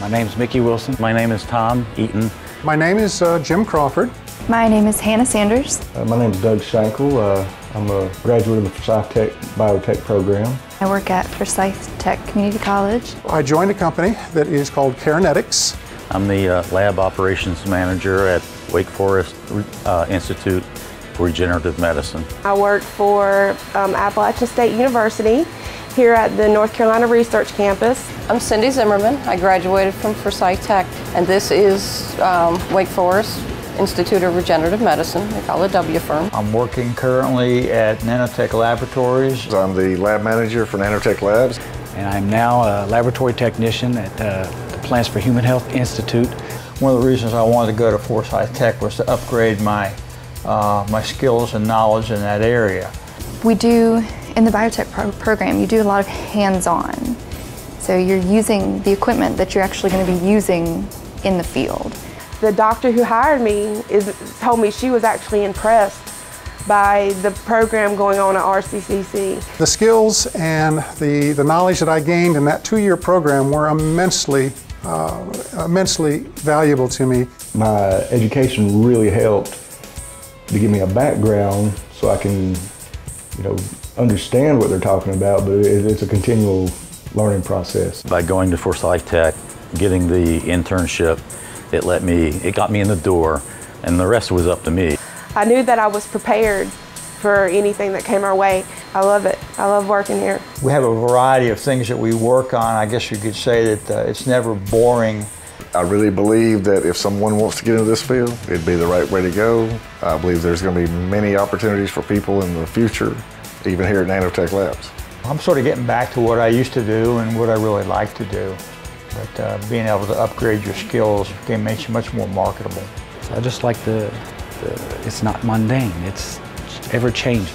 My name is Mickey Wilson. My name is Tom Eaton. My name is uh, Jim Crawford. My name is Hannah Sanders. Uh, my name is Doug Schenkel. Uh, I'm a graduate of the Forsyth Tech Biotech program. I work at Forsyth Tech Community College. I joined a company that is called Carenetics. I'm the uh, lab operations manager at Wake Forest uh, Institute for Regenerative Medicine. I work for um, Appalachian State University here at the North Carolina Research Campus. I'm Cindy Zimmerman. I graduated from Forsyth Tech, and this is um, Wake Forest Institute of Regenerative Medicine. They call it WFIRM. I'm working currently at Nanotech Laboratories. I'm the lab manager for Nanotech Labs. And I'm now a laboratory technician at uh, the Plants for Human Health Institute. One of the reasons I wanted to go to Forsyth Tech was to upgrade my, uh, my skills and knowledge in that area. We do, in the biotech pro program, you do a lot of hands-on. So you're using the equipment that you're actually going to be using in the field. The doctor who hired me is, told me she was actually impressed by the program going on at RCCC. The skills and the, the knowledge that I gained in that two-year program were immensely, uh, immensely valuable to me. My education really helped to give me a background so I can, you know, understand what they're talking about, but it, it's a continual learning process. By going to Forsyth Tech, getting the internship, it let me, it got me in the door, and the rest was up to me. I knew that I was prepared for anything that came our way. I love it. I love working here. We have a variety of things that we work on. I guess you could say that uh, it's never boring. I really believe that if someone wants to get into this field, it'd be the right way to go. I believe there's going to be many opportunities for people in the future, even here at Nanotech Labs. I'm sort of getting back to what I used to do and what I really like to do. But uh, being able to upgrade your skills again, makes you much more marketable. I just like the, the, it's not mundane, it's ever changing.